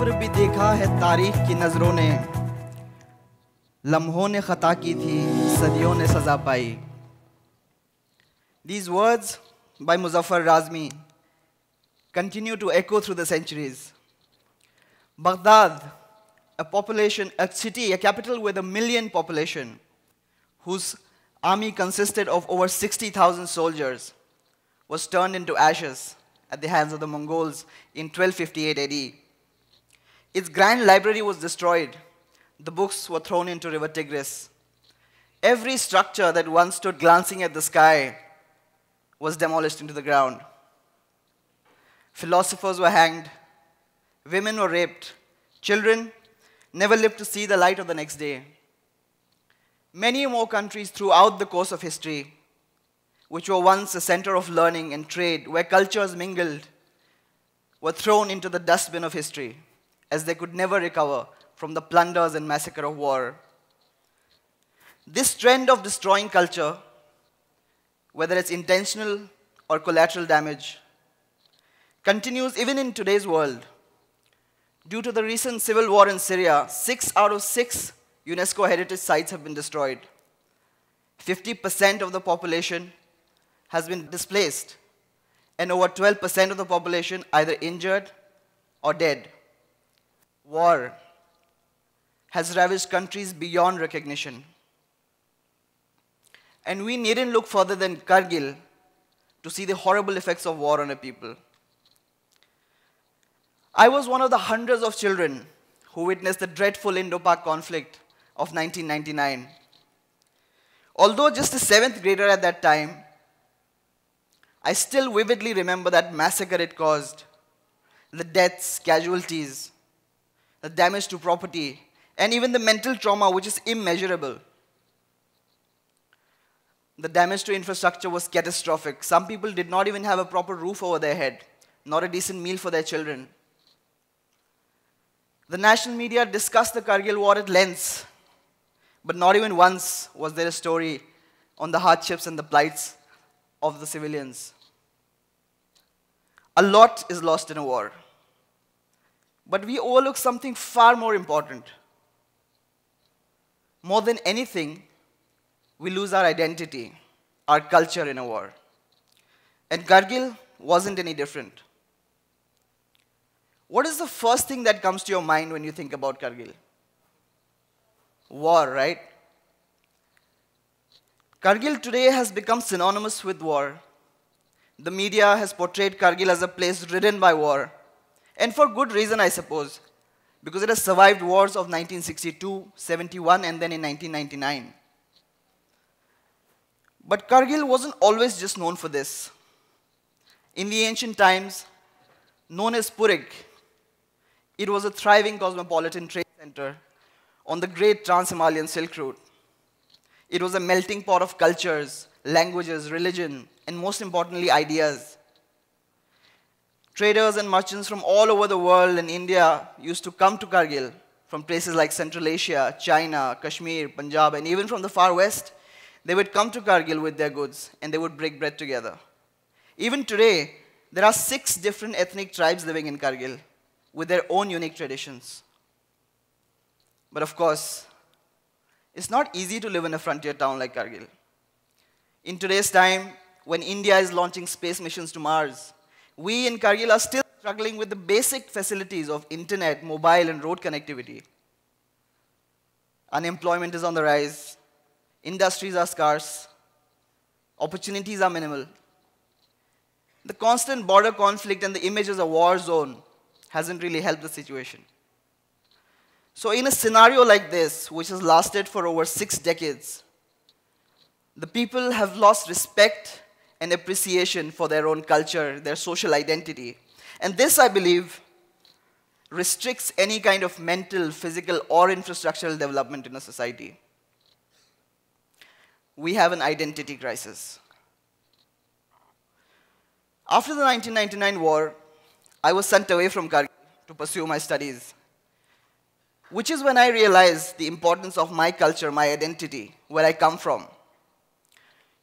कब्र भी देखा है तारीख की नजरों ने लम्हों ने खता की थी सदियों ने सजा पाई These words by Muzaffar Razmi continue to echo through the centuries. Baghdad, a population, a city, a capital with a million population, whose army consisted of over 60,000 soldiers, was turned into ashes at the hands of the Mongols in 1258 AD. Its grand library was destroyed. The books were thrown into River Tigris. Every structure that once stood glancing at the sky was demolished into the ground. Philosophers were hanged, women were raped, children never lived to see the light of the next day. Many more countries throughout the course of history, which were once a center of learning and trade, where cultures mingled, were thrown into the dustbin of history as they could never recover from the plunders and massacre of war. This trend of destroying culture whether it's intentional or collateral damage, continues even in today's world. Due to the recent civil war in Syria, six out of six UNESCO heritage sites have been destroyed. 50% of the population has been displaced, and over 12% of the population either injured or dead. War has ravaged countries beyond recognition. And we needn't look further than Kargil to see the horrible effects of war on a people. I was one of the hundreds of children who witnessed the dreadful Indo-Pak conflict of 1999. Although just a seventh grader at that time, I still vividly remember that massacre it caused, the deaths, casualties, the damage to property, and even the mental trauma, which is immeasurable. The damage to infrastructure was catastrophic. Some people did not even have a proper roof over their head, not a decent meal for their children. The national media discussed the Kargil war at length, but not even once was there a story on the hardships and the plights of the civilians. A lot is lost in a war. But we overlook something far more important. More than anything, we lose our identity, our culture in a war. And Kargil wasn't any different. What is the first thing that comes to your mind when you think about Kargil? War, right? Kargil today has become synonymous with war. The media has portrayed Kargil as a place ridden by war. And for good reason, I suppose, because it has survived wars of 1962, 71, and then in 1999. But Kargil wasn't always just known for this. In the ancient times, known as Purig, it was a thriving cosmopolitan trade center on the great Trans-Himalayan Silk Route. It was a melting pot of cultures, languages, religion, and most importantly, ideas. Traders and merchants from all over the world and India used to come to Kargil from places like Central Asia, China, Kashmir, Punjab, and even from the far west they would come to Kargil with their goods and they would break bread together. Even today, there are six different ethnic tribes living in Kargil with their own unique traditions. But of course, it's not easy to live in a frontier town like Kargil. In today's time, when India is launching space missions to Mars, we in Kargil are still struggling with the basic facilities of internet, mobile, and road connectivity. Unemployment is on the rise, Industries are scarce. Opportunities are minimal. The constant border conflict and the image as a war zone hasn't really helped the situation. So in a scenario like this, which has lasted for over six decades, the people have lost respect and appreciation for their own culture, their social identity. And this, I believe, restricts any kind of mental, physical, or infrastructural development in a society we have an identity crisis. After the 1999 war, I was sent away from Kargil to pursue my studies, which is when I realized the importance of my culture, my identity, where I come from.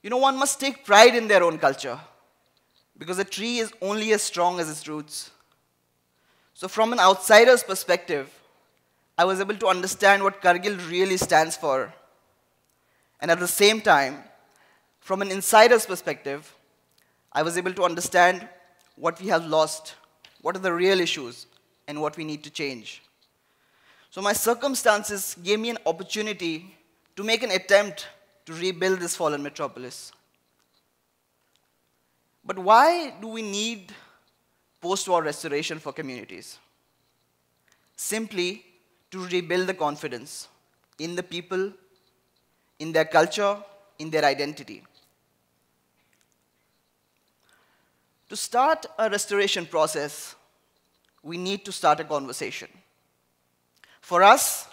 You know, one must take pride in their own culture because a tree is only as strong as its roots. So from an outsider's perspective, I was able to understand what Kargil really stands for. And at the same time, from an insider's perspective, I was able to understand what we have lost, what are the real issues, and what we need to change. So my circumstances gave me an opportunity to make an attempt to rebuild this fallen metropolis. But why do we need post-war restoration for communities? Simply to rebuild the confidence in the people, in their culture, in their identity. To start a restoration process, we need to start a conversation. For us,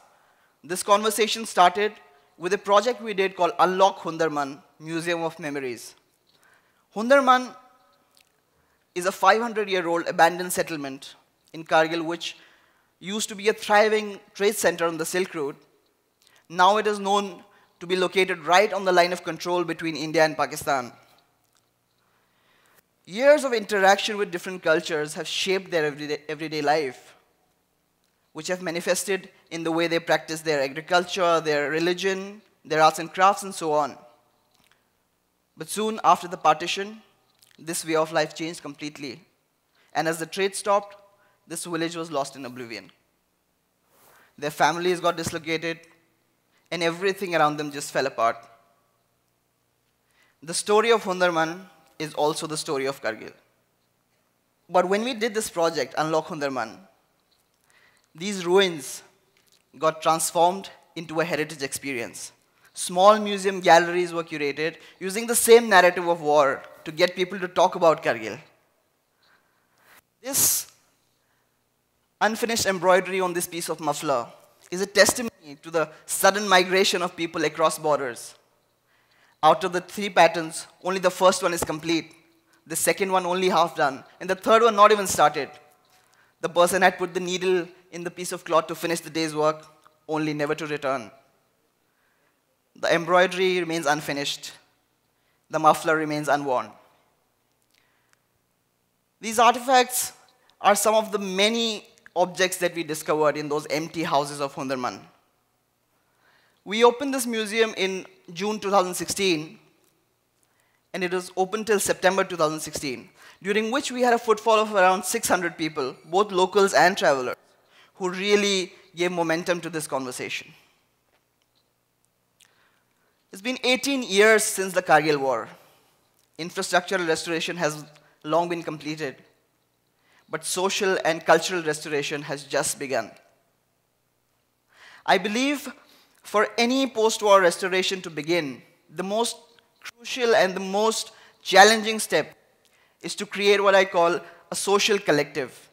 this conversation started with a project we did called Unlock Hundarman Museum of Memories. Hundarman is a 500 year old abandoned settlement in Kargil, which used to be a thriving trade center on the Silk Road. Now it is known to be located right on the line of control between India and Pakistan. Years of interaction with different cultures have shaped their everyday, everyday life, which have manifested in the way they practice their agriculture, their religion, their arts and crafts, and so on. But soon after the partition, this way of life changed completely. And as the trade stopped, this village was lost in oblivion. Their families got dislocated, and everything around them just fell apart. The story of Hundarman is also the story of Kargil. But when we did this project, Unlock Hundarman, these ruins got transformed into a heritage experience. Small museum galleries were curated using the same narrative of war to get people to talk about Kargil. This unfinished embroidery on this piece of muffler is a testimony to the sudden migration of people across borders. Out of the three patterns, only the first one is complete, the second one only half done, and the third one not even started. The person had put the needle in the piece of cloth to finish the day's work, only never to return. The embroidery remains unfinished. The muffler remains unworn. These artifacts are some of the many objects that we discovered in those empty houses of Hundarman. We opened this museum in June 2016, and it was open till September 2016, during which we had a footfall of around 600 people, both locals and travelers, who really gave momentum to this conversation. It's been 18 years since the Kargil War. Infrastructural restoration has long been completed but social and cultural restoration has just begun. I believe for any post-war restoration to begin, the most crucial and the most challenging step is to create what I call a social collective.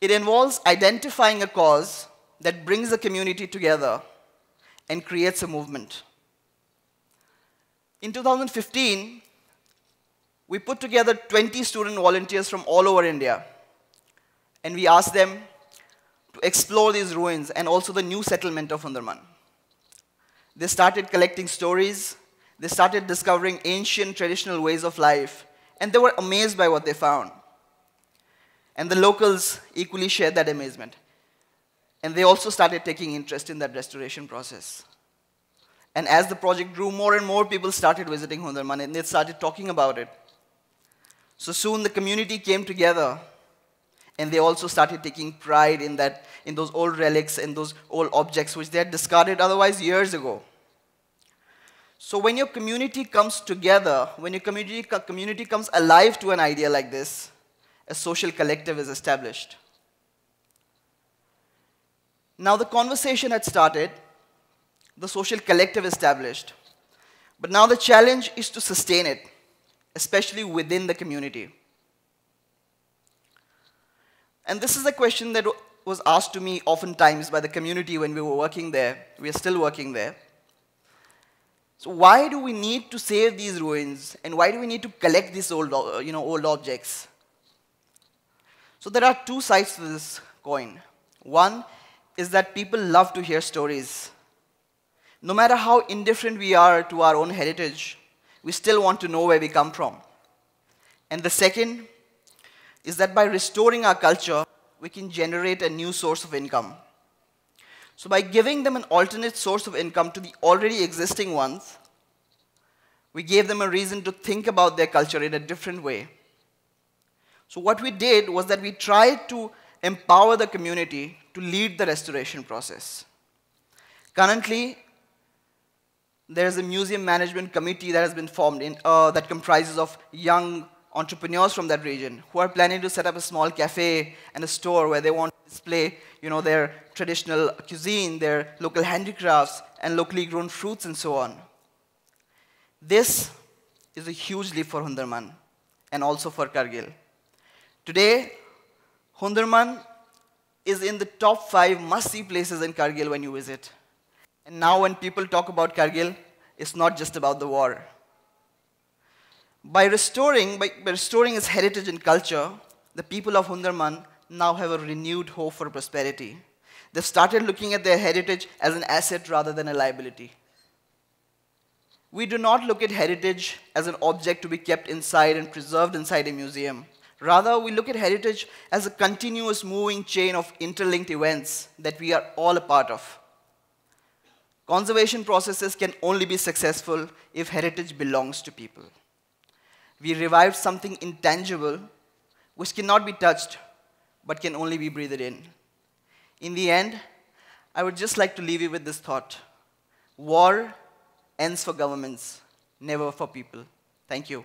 It involves identifying a cause that brings the community together and creates a movement. In 2015, we put together 20 student volunteers from all over India. And we asked them to explore these ruins and also the new settlement of Hundarman. They started collecting stories. They started discovering ancient traditional ways of life. And they were amazed by what they found. And the locals equally shared that amazement. And they also started taking interest in that restoration process. And as the project grew, more and more people started visiting Hundarman and they started talking about it. So soon the community came together and they also started taking pride in, that, in those old relics and those old objects which they had discarded otherwise years ago. So when your community comes together, when your community, community comes alive to an idea like this, a social collective is established. Now the conversation had started, the social collective established, but now the challenge is to sustain it especially within the community? And this is a question that was asked to me oftentimes by the community when we were working there. We are still working there. So why do we need to save these ruins and why do we need to collect these old, uh, you know, old objects? So there are two sides to this coin. One is that people love to hear stories. No matter how indifferent we are to our own heritage, we still want to know where we come from. And the second is that by restoring our culture, we can generate a new source of income. So by giving them an alternate source of income to the already existing ones, we gave them a reason to think about their culture in a different way. So what we did was that we tried to empower the community to lead the restoration process. Currently, there is a museum management committee that has been formed in, uh, that comprises of young entrepreneurs from that region who are planning to set up a small cafe and a store where they want to display you know, their traditional cuisine, their local handicrafts, and locally grown fruits and so on. This is a huge leap for Hundarman and also for Kargil. Today, Hundarman is in the top five must-see places in Kargil when you visit. And now when people talk about Kargil, it's not just about the war. By restoring, by, by restoring its heritage and culture, the people of Hundarman now have a renewed hope for prosperity. They've started looking at their heritage as an asset rather than a liability. We do not look at heritage as an object to be kept inside and preserved inside a museum. Rather, we look at heritage as a continuous moving chain of interlinked events that we are all a part of. Conservation processes can only be successful if heritage belongs to people. We revived something intangible which cannot be touched but can only be breathed in. In the end, I would just like to leave you with this thought. War ends for governments, never for people. Thank you.